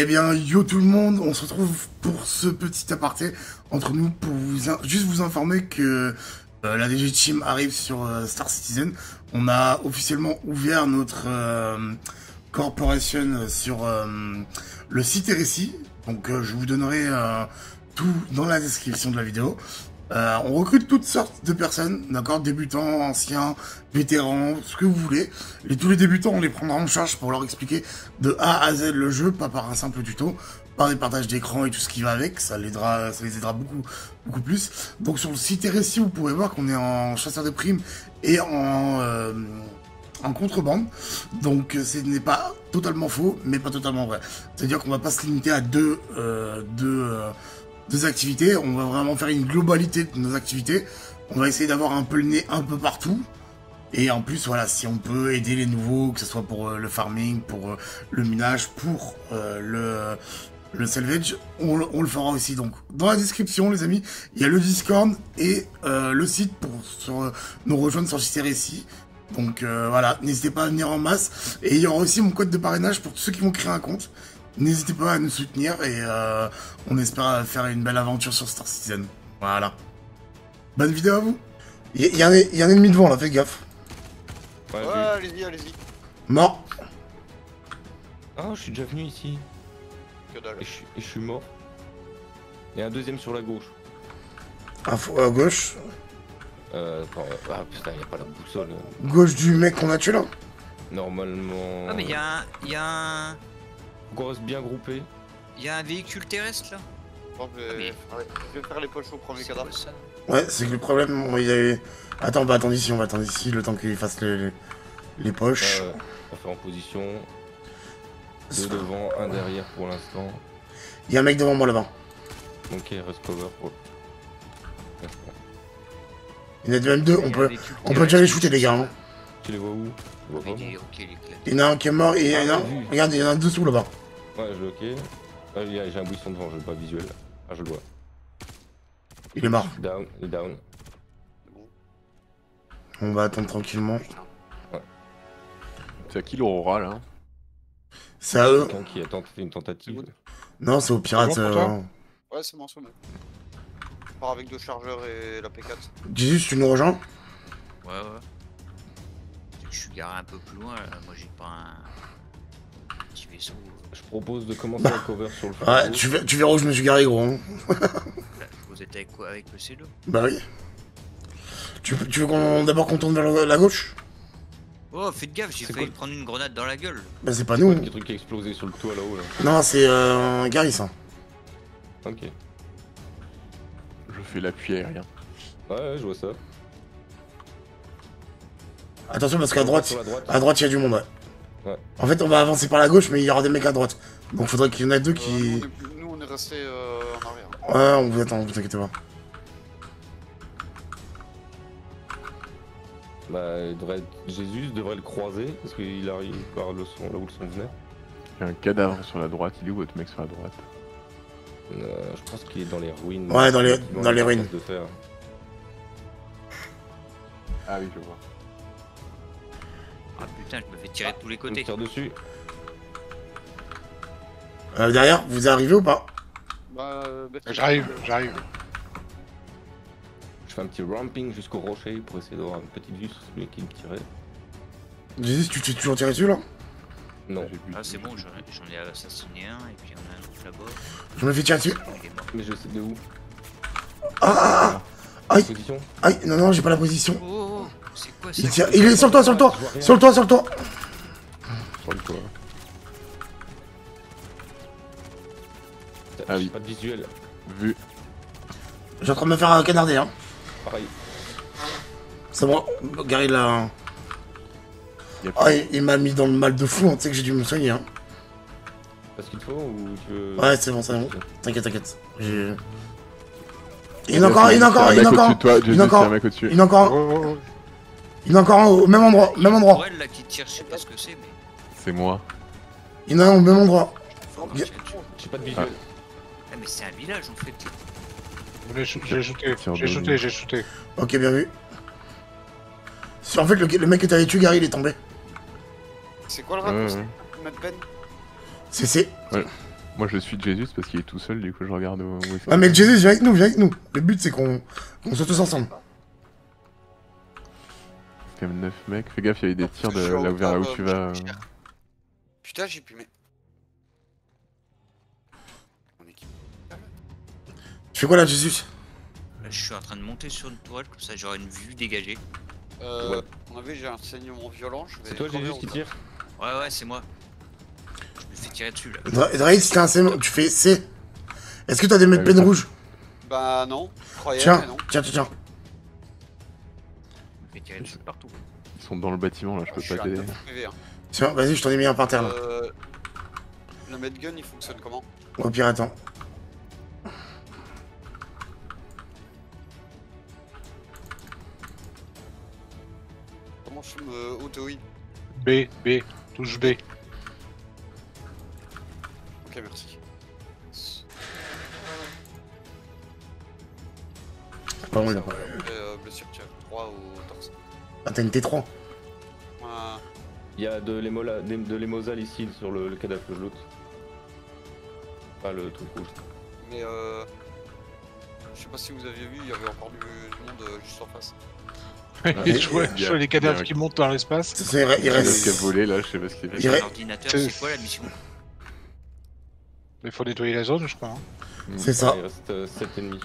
Eh bien, yo tout le monde, on se retrouve pour ce petit aparté entre nous pour vous juste vous informer que euh, la DG Team arrive sur euh, Star Citizen. On a officiellement ouvert notre euh, corporation sur le site RSI. Donc, je vous donnerai tout dans la description de la vidéo. Euh, on recrute toutes sortes de personnes, d'accord, débutants, anciens, vétérans, ce que vous voulez. Et tous les débutants, on les prendra en charge pour leur expliquer de A à Z le jeu, pas par un simple tuto, par des partages d'écran et tout ce qui va avec. Ça l'aidera, ça les aidera beaucoup, beaucoup plus. Donc sur le site RSI, vous pouvez voir qu'on est en chasseur de primes et en euh, contrebande. Donc euh, ce n'est pas totalement faux, mais pas totalement vrai. C'est-à-dire qu'on va pas se limiter à deux, deux, deux activités. On va vraiment faire une globalité de nos activités. On va essayer d'avoir un peu le nez un peu partout. Et en plus, voilà, si on peut aider les nouveaux, que ce soit pour euh, le farming, pour euh, le minage, pour euh, le, le salvage, on, le- fera aussi. Donc, dans la description, les amis, il y a le Discord et le site pour sur, nous rejoindre sur le ici. Donc voilà, n'hésitez pas à venir en masse. Et il y aura aussi mon code de parrainage pour tous ceux qui vont créer un compte. N'hésitez pas à nous soutenir et euh, on espère faire une belle aventure sur Star Citizen. Voilà. Bonne vidéo à vous. Il y, y a un- il y a un ennemi devant là, faites gaffe. Ouais, allez-y, allez-y. Mort. Ah, je suis déjà venu ici. Que dalle. Et je, suis- et je suis mort. Et un deuxième sur la gauche. Info à gauche. Euh, attends, euh, ah putain, y a pas la boussole. Gauche du mec qu'on a tué là. Normalement. Ah mais il y a un, y a un, Faut qu'on reste bien groupé. y a un véhicule terrestre là. Bon, je, vais... Ah, mais- ouais, je vais faire les poches au premier C'est cadavre. Ouais, c'est que le problème, il y a... Attends, on va attendre ici, on va attendre ici, le temps qu'il fasse les, les, les poches. Euh, on va faire en position. Deux devant, un derrière pour l'instant. Il y a un mec devant moi là-bas. Ok, reste cover pour. Il y en a même deux, on Il peut, on peut déjà les shooter les gars. hein. Tu les vois où? Vois il est- ok, il est. Il y en a un qui est mort et il y en a un... Ah. Regarde, il y en a un dessous là-bas. Ouais, je l'ai ok. Ah, j'ai un buisson devant, je le vois visuel. Ah, je le vois. Il est mort. Down, il est down. On va attendre tranquillement. C'est à qui l'Aurora là C'est à eux. Quelqu'un qui a tenté une tentative. Non, c'est aux pirates. Bon euh... Ouais, c'est bon, c'est bon. Je pars avec deux chargeurs et la P4. Jesus, tu nous rejoins? Ouais ouais. Je suis garé un peu plus loin là. Moi j'ai pas un petit vaisseau. Je propose de commencer la cover sur le feu. Ouais, tu, ver- tu verras où je me suis garé, gros. hein. Vous êtes avec quoi Avec le C2 Bah oui. Tu, veux qu'on d'abord qu'on tourne vers le- la gauche? Oh faites gaffe, j'ai C'est failli quoi prendre une grenade dans la gueule. Bah c'est pas nous. le petit truc qui a explosé sur le toit là-haut là? Non, c'est euh, Gary ça. Ok. Je fais l'appui aérien. Ouais, ouais, je vois ça. Attention parce qu'à droite, Sur la droite. à droite il y a du monde. Ouais. Ouais. En fait, on va avancer par la gauche, mais il y aura des mecs à droite. Donc faudrait qu'il y en ait deux Euh, nous, qui. on est, plus- nous, on est resté euh, en arrière. Ouais, on vous attend, vous inquiétez pas. Bah, il devrait être- Jésus devrait le croiser parce qu'il arrive par le son, là où le son venait. Il y a un cadavre sur la droite. Il est où votre mec sur la droite? Euh, je pense qu'il est dans les ruines. Ouais, dans les- dans les ruines. De fer. Ah oui, je vois. Ah putain, je me fais tirer de tous les côtés. tire dessus. Euh, derrière, vous arrivez ou pas Bah, euh, Beth- J'arrive, j'arrive. Je fais un petit ramping jusqu'au rocher pour essayer d'avoir une petite vue sur celui qui me tirait. Jesus, tu t'es toujours tiré dessus là Non, J'ai vu. Ah c'est bon, j'en ai- assassiné un et puis il y en a un autre là-bas. Je me fais tirer dessus. Mais je sais de où. Ah, ah, ah Aïe, Position. aïe, non, non, j'ai pas la position. Oh, oh, oh, c'est quoi ça Il tire, il est sur le toit, sur le toit, sur le toit, sur le toit. Sur le toit. Ah j'ai oui. Pas de visuel. Vu. Suis en train de me faire un canarder, hein. Pareil. C'est bon, Gary là. A Ah, il, il m'a mis dans le mal de fou, hein. tu sais que j'ai dû me soigner, hein. Parce qu'il te faut ou tu veux. Ouais, c'est bon, c'est bon. T'inquiète, t'inquiète. J'ai. Il y en a encore, il y en a encore, il y en a encore, Il y en a encore il y en a encore. Il y en a encore un au même endroit, même endroit. Pour elle là qui tire, je sais pas ce que c'est mais. C'est moi. Il y en a un au même endroit. J'ai pas de visuel. Ah mais c'est un village en fait. J'ai shoo- J'ai shooté, j'ai shooté, j'ai shooté. Ok, bien vu. En fait, le, le mec que t'avais tué, Gary, il est tombé. C'est quoi le raccourci ouais. Ben C'est c'est. Moi je suis Jésus parce qu'il est tout seul, du coup je regarde où, où Ah mais Jésus, viens avec nous, viens avec nous. Le but c'est qu'on qu'on soit tous ensemble. Quand même 9 mecs. Fais gaffe, il y avait des tirs de là vers là où tu euh, vas. euh. Putain, j'ai pu mettre. Mon équipe. Tu fais quoi là, Jésus? Là, je suis en train de monter sur une tourelle, comme ça j'aurai une vue dégagée. Euh, Ouais. on avait, j'ai un saignement violent. je vais C'est toi, Jésus, qui tire? Ouais, ouais, c'est moi. Je me fais tirer dessus là. Dra- Draïd, si t'as un CM, tu fais C. Est-ce que t'as des mecs Ouais, peine ça- rouge Bah non, croyais, Tiens, mais non. tiens, tiens, tiens. Partout. Ils sont dans le bâtiment là, je peux pas t'aider. 9 PV, hein. Tiens, vas-y, je t'en ai mis un par terre là. Euh, le medgun, il fonctionne comment? Au pire, attends. Comment je me auto-hit B, B, touche B. Ok, merci. Pas bon, là. Après, euh, blessure tirée 3 au torse. Ah, t'as une T3. Euh, Il y a de l'hémosal ici sur le, le cadavre de l'autre. Pas le truc rouge. mais euh, je sais pas si vous aviez vu, il y avait encore du, du monde euh, juste en face. Et je vois, il y a- je vois les cadavres il a- qui montent dans l'espace. C'est- il Il reste reste. qu'à voler là, je sais pas ce qu'il Là, fait. j'ai Irait- un ordinateur, C'est- c'est quoi la mission? Il faut nettoyer la zone, je crois. hein. C'est ça. Il reste 7 ennemis.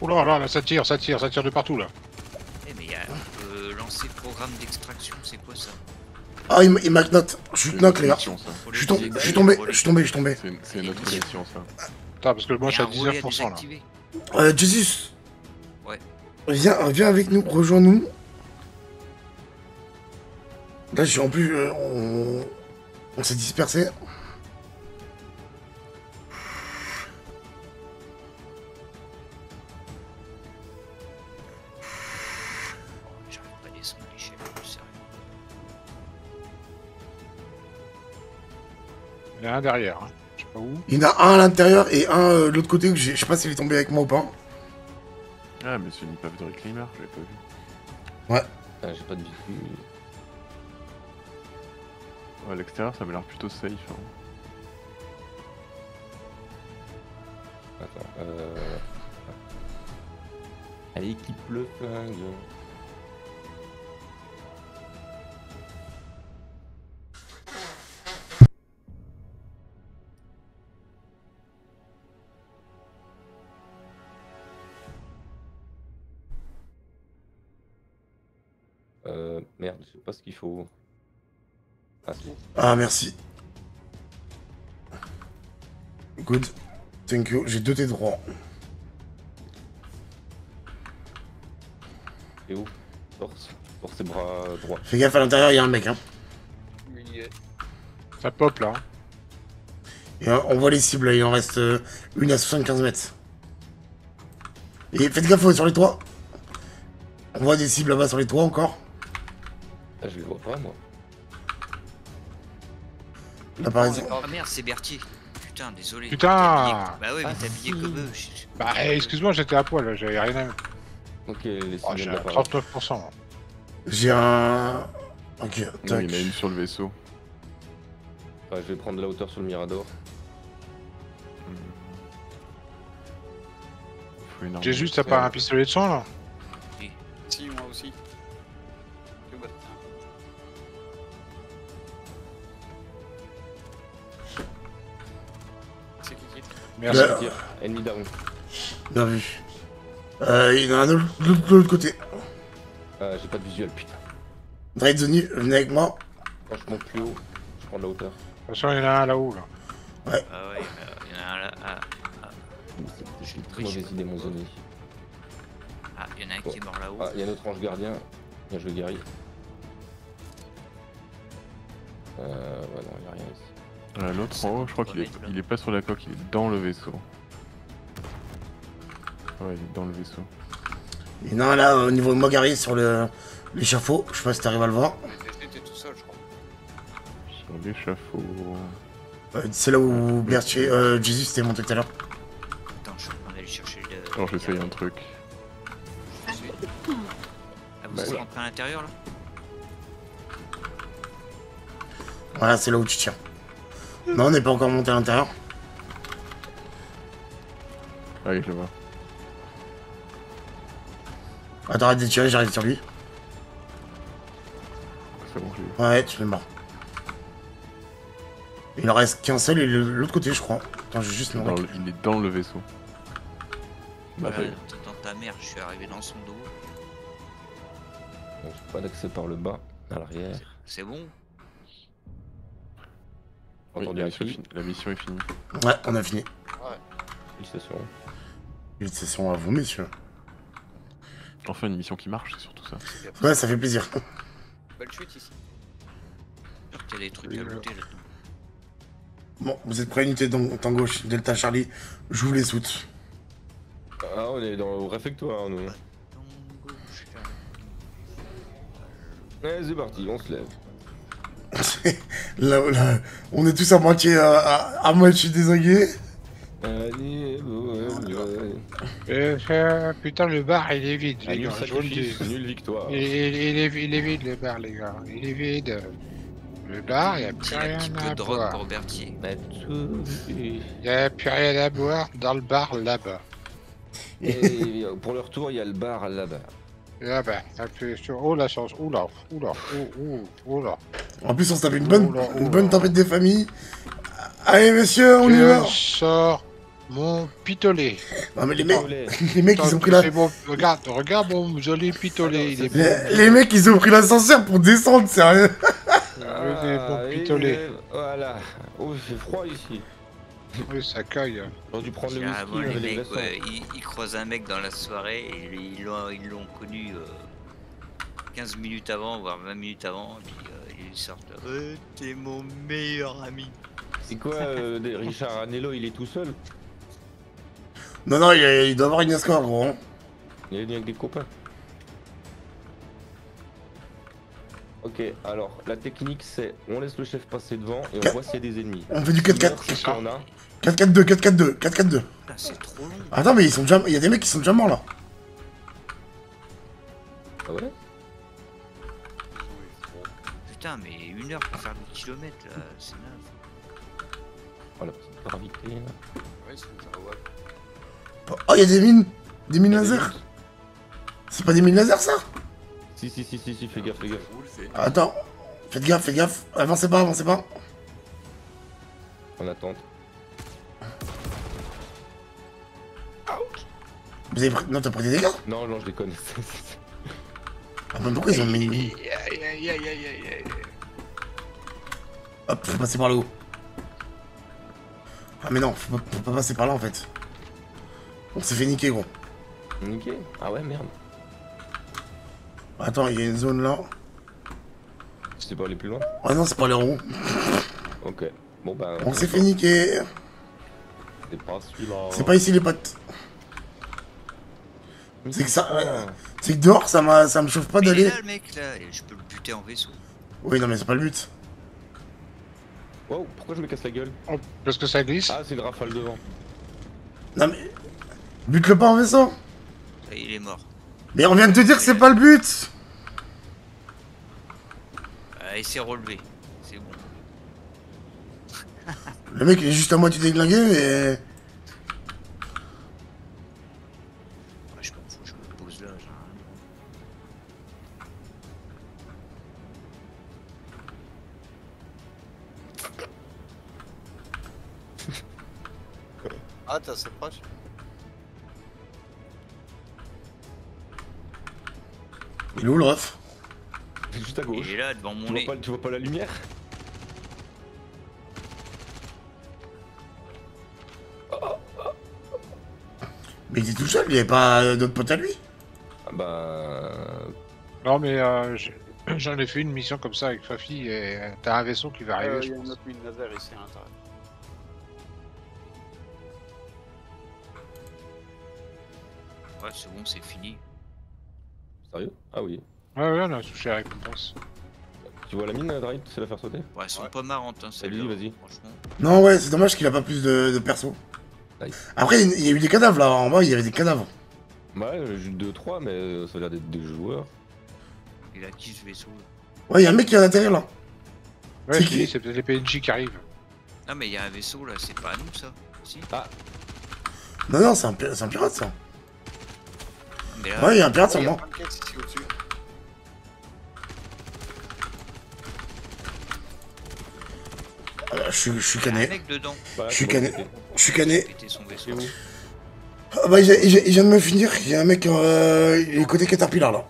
Oh là là, là, ça tire, ça tire, ça tire de partout là. Eh, mais il y a euh, lancer programme d'extraction, c'est quoi ça? Ah, il, il m'a knock. Je suis knock, les gars. Je suis tombé, je suis tombé, je suis tombé, je suis tombé. C'est c'est notre mission ça. Attends, parce que moi je suis à un relais à 19% là. Euh, Jésus. Ouais. Viens, viens avec nous, rejoins-nous. Là, je suis en plus. euh, on on s'est dispersé. Il y en a un derrière. hein. Je sais pas où. Il y en a un à l'intérieur et un euh, de l'autre côté que j'ai- je sais pas s'il est tombé avec moi ou pas. Ah, mais c'est une épave de reclaimer, j'avais pas vu. Ah, j'ai pas de vie. Ouais, à l'extérieur, ça m'a l'air plutôt safe. hein. Attends, euh... Allez, équipe le flingue. Merde, je sais pas ce qu'il faut. Ah, c'est. Ah, merci. Good. Thank you. J'ai deux T droits. Et où? Torse. Torse et bras droit. Fais gaffe à l'intérieur, il y a un mec. Hein. Ça pop là. hein. Et euh, on voit les cibles, là, il en reste euh, une à 75 mètres. Et faites gaffe sur les toits. On voit des cibles là-bas sur les toits encore. Ah, je les vois pas, moi. Là par exemple. Ah merde, c'est Berthier. Putain, désolé. Putain. Bah ouais, mais Ah, t'es habillé comme eux. Bah, eh, excuse-moi, j'étais à poil, là, j'avais rien à. Ok, les Oh, j'ai de un l'appareil. 39%. moi. J'ai un. Ok, Non, tac. il y en a une sur le vaisseau. Ouais, je vais prendre la hauteur sur le Mirador. Jésus, t'as pas un pistolet de sang là Si, moi aussi. Merci. Bah, Tire, ennemi down. Bien vu. Euh, il y en a un autre de l'autre- de l'autre côté. Ah, j'ai pas de visuel, putain. Drake Zoni, venez avec moi. Quand je monte plus haut, je prends de la hauteur. De toute façon, il y en a un là-haut là. Ah ouais, il y en a un là. Ah, J'ai une très mauvaise idée, mon ah, il y en a un qui est mort là-haut. Ah, il y a notre ange gardien. Bien joué, Gary. Euh, ouais, non, il a rien ici. Euh, L'autre en haut, je crois qu'il est... il est pas sur la coque, il est dans le vaisseau. Ouais, il est dans le vaisseau. A un là au niveau de Mogari sur le l'échafaud. Je sais pas si t'arrives à le voir. Tout seul, je crois. Sur l'échafaud. Euh, C'est là où Berthier, euh, Jesus était monté tout à l'heure. Attends, je suis en train d'aller chercher le. Alors j'essaye un truc. Je suis. Ah, vous êtes rentré à l'intérieur là? Voilà, c'est là où tu tires. Non, on n'est pas encore monté à l'intérieur. Ah oui, je le vois. Attends, arrête de tirer, j'arrive sur lui. C'est bon, je l'ai vu. Ouais, tu fais mort. Il en reste qu'un seul et l'autre côté, je crois. Attends, je vais juste le- il est dans le vaisseau. Bah, Ouais, dans ta mère, je suis arrivé dans son dos. Donc, pas d'accès par le bas, à l'arrière. C'est bon? Oui, la, mission est finie. la mission est finie. Ouais, on a fini. Félicitations. Félicitations à vous, messieurs. Enfin, une mission qui marche, c'est surtout ça. Ouais, ça fait plaisir. Belle chute ici. Sûr qu'il y a des trucs à looter là-dedans. Bon, vous êtes prêts, unité dans- tango, Delta Charlie. Je vous les soute. Ah, on est dans le réfectoire, nous. Gauche, là. Ouais, c'est parti, on se lève. Là, là, on est tous à moitié, à, à, à moitié désingués. Euh, putain, le bar, il est vide, les gars. Je vous le dis. sacrifice, nulle victoire. Il, il- il est, il est vide, le bar, les gars. Il est vide. Le bar, il n'y a plus Il y a un rien petit peu à de drogue boire. pour Berthier. Bah, tout. Il n'y a plus rien à boire dans le bar là-bas. Et pour le retour, il y a le bar là-bas. Là-bas, sur. Oh la chance. Oula, oula, oh, oh, oula. En plus, on se tape une bonne, Oula, une oula. bonne tempête des familles. Allez, messieurs, on y va. Je sors mon pitolet. Non, mais les mecs, les mecs, ils ont pris la... C'est bon, regarde, regarde mon joli pitolet. Il est Les, bon. les mecs, ils ont pris l'ascenseur pour descendre, sérieux. Ah, des bons et pitolets. euh, Voilà. Oh, il fait froid ici. Oui, ça caille. J'aurais dû prendre le Ah, whisky, bon, il y les mecs, ouais, ils, ils croisent un mec dans la soirée et ils l'ont, ils l'ont connu euh, 15 minutes avant, voire 20 minutes avant, et puis euh, ils sortent. Euh, T'es mon meilleur ami. C'est quoi, euh, Richard Anello, il est tout seul? Non, non, il, il doit avoir une escorte, gros. hein. Il est venu avec des copains. Ok, alors la technique c'est on laisse le chef passer devant et on voit s'il y a des ennemis. On fait du 4-4. C'est ce qu'on a. 4-4-2, 4-4-2, 4-4-2. Putain, c'est trop long. Attends, mais ils sont déjà... il y a des mecs qui sont déjà morts, là. Ah ouais? Putain, mais une heure pour faire des kilomètres là, c'est neuf. Oh la petite gravité là. Ouais, c'est une. Oh, il y a des mines. Des mines laser. C'est pas des mines laser, ça? Si si si si si fais gaffe fais gaffe. Fait. Attends. Faites gaffe, faites gaffe. Avancez pas, avancez pas. En attente. Vous avez pris... Non, t'as pris des dégâts? Non non je déconne. Ah, mais pourquoi ils ont mis... Aïe, aïe, aïe, aïe, aïe, aïe. Hop, faut passer par le haut. Ah, mais non, faut pas, faut pas passer par là, en fait. On s'est fait niquer, gros. Niqué Ah ouais merde. Attends, il y a une zone là. C'est pas aller plus loin? Ah non, c'est pas les roues. Ok. Bon bah. On s'est fait niquer. C'est pas celui-là. C'est pas ici, les potes. C'est que ça... Ah. C'est que dehors, ça, m'a- ça me chauffe pas Mais il est d'aller. là le mec là, et je peux le buter en vaisseau. Oui, non, mais c'est pas le but. Wow, pourquoi je me casse la gueule Oh, parce que ça glisse. Ah c'est une rafale devant. Non, mais... Bute-le pas en vaisseau. Il est mort. Mais on vient de te dire que c'est pas le but. Ah, il s'est relevé. C'est bon. Le mec, il est juste à moitié déglingué, mais... Ouais, je m'en fous, je me pose là. Ah, t'es assez proche Il est où le ref? Juste à gauche. Il est là devant Tu mon vois, nez. pas, tu vois pas la lumière? Mais il était tout seul, il y avait pas euh, d'autres potes à lui? Ah bah. Non, mais euh, j'en ai fait une mission comme ça avec Fafi et euh, t'as un vaisseau qui va arriver, Euh, je y a une pense. autre mine laser ici à l'intérieur. Ouais, c'est bon, c'est fini. Sérieux? Ah oui. Ouais, ouais, on a touché la récompense. Tu vois la mine, Drive Tu sais la faire sauter? Ouais, elles sont Ouais. pas marrantes, hein, Salut, celles-là, vas-y. Non, ouais, c'est dommage qu'il a pas plus de, de perso. Nice. Après, il y a eu des cadavres là, en bas, il y avait des cadavres. Ouais, j'ai eu 2-3, mais euh, ça a l'air d'être des joueurs. Il a qui ce vaisseau? Là Ouais, il y a un mec qui vient d'atterrir là. Ouais, qui? c'est peut-être les PNJ qui arrivent. Non, mais il y a un vaisseau là, c'est pas à nous ça. Si. Non, non, c'est un, pi- c'est un pirate, ça. Ouais, il y a un pirate sur moi. Euh, Je suis- cané. Bah, Je suis cané. c'était- Je suis cané. Ah bah, il, il- il vient de me finir. Il y a un mec, euh, il est côté Caterpillar, là.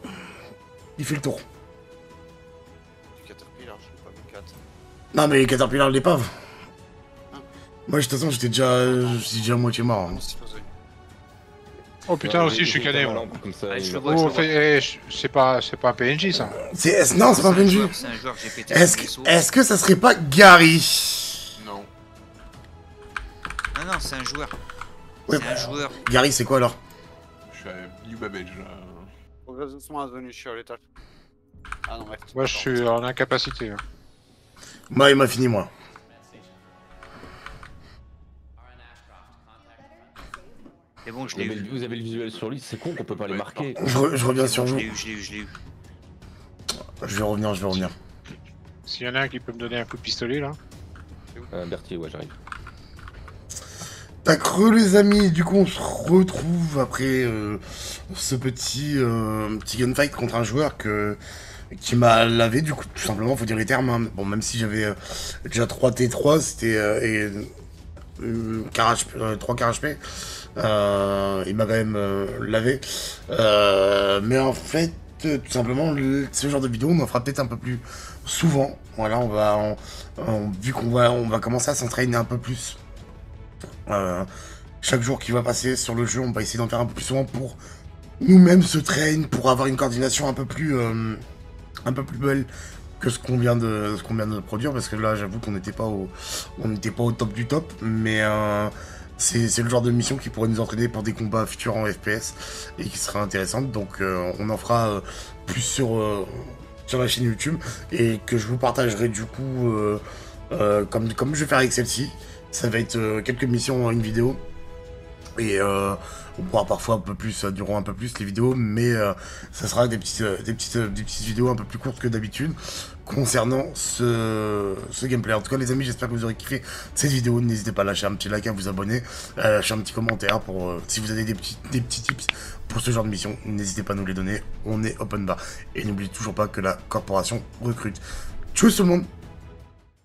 Il fait le tour. Du Caterpillar, je sais pas, mais 4. Non, mais Caterpillar, l'épave. Ah. Moi, de toute façon, j'étais déjà, j'étais déjà à moitié mort. hein. Oh putain, aussi, je suis cané. moi. comme ça, il je Oh, fait- eh, je- c'est pas, c'est pas un PNJ ça. C'est, est-ce- non, c'est pas un PNJ. joueur, C'est un joueur, j'ai pété Est-ce son que, est-ce que ça serait pas Gary Non. Non, non, c'est un joueur. Ouais, c'est un joueur. Gary, c'est quoi alors Je suis à New Babbage là. À l'étage. Ah non, merde. Moi, je suis en incapacité. hein. Moi, il m'a fini, moi. C'est bon, je Vous l'ai avez, eu. le- vous avez le visuel sur lui, c'est con qu'on peut pas les marquer. Je, re- je reviens sur Je vous. l'ai eu, je l'ai eu, je l'ai eu. Je vais revenir, je vais revenir. S'il y en a un qui peut me donner un coup de pistolet là. Euh, Berthier, ouais, j'arrive. Tac, re les amis, du coup on se retrouve après euh, ce petit, euh, petit gunfight contre un joueur que, qui m'a lavé, du coup tout simplement, faut dire les termes. hein. Bon, même si j'avais euh, déjà 3 T3, c'était euh, et, euh, car HP, euh, 3 car HP, il m'a quand même euh, lavé. Euh, mais en fait, euh, tout simplement, le- ce genre de vidéo, on en fera peut-être un peu plus souvent. Voilà, on va, on- vu qu'on va, commencer à s'entraîner un peu plus. Euh, chaque jour qui va passer sur le jeu, on va essayer d'en faire un peu plus souvent pour nous-mêmes se train, pour avoir une coordination un peu plus, euh, un peu plus belle que ce qu'on vient de, produire, parce que là, j'avoue qu'on n'était pas au, top du top, mais euh, c'est, le genre de mission qui pourrait nous entraîner pour des combats futurs en FPS et qui sera intéressante. Donc, euh, on en fera euh, plus sur, euh, sur la chaîne YouTube et que je vous partagerai du coup, comme, je vais faire avec celle-ci. Ça va être quelques missions en une vidéo. Euh, on pourra parfois un peu plus, ça durera un peu plus les vidéos, mais euh, ça sera des petites, euh, petites, euh, petites vidéos un peu plus courtes que d'habitude concernant ce, ce gameplay. En tout cas, les amis, j'espère que vous aurez kiffé cette vidéo. N'hésitez pas à lâcher un petit like, à vous abonner, à lâcher un petit commentaire pour euh, si vous avez des petits, des tips pour ce genre de mission. N'hésitez pas à nous les donner. On est open bar. Et n'oubliez toujours pas que la corporation recrute. Tchuss tout le monde